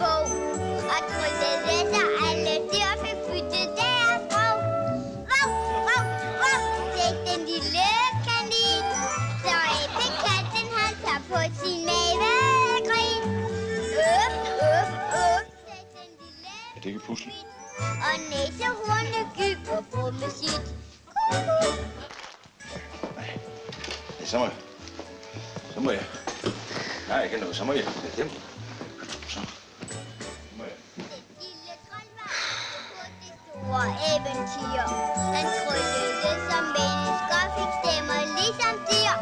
bog. Og tryllenetter alle dyr fik bytte deres sprog. Vov, vov, vov, sagde den lille kanin. Så æbekatten han tager på sin mave grin. Øp, øp, øp, sagde den lille Er det ikke pussel? Og næsehornene gyb på brumme sit. Kuku. Ja, så må jeg. Så må jeg. Nej, ikke noget. Så må jeg. Det er dem. Så. og eventyr. Han tryllede som mennesker, fik stemmer ligesom dyr.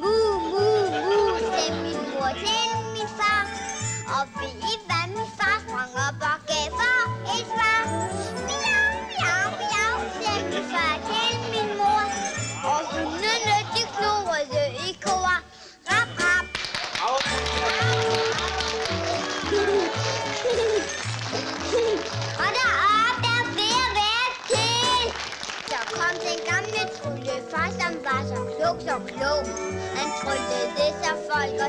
Mu, mu, mu, stem min mor til min far, og fik tryllede far, som var så klog, så klog. Han tryllede sig folk og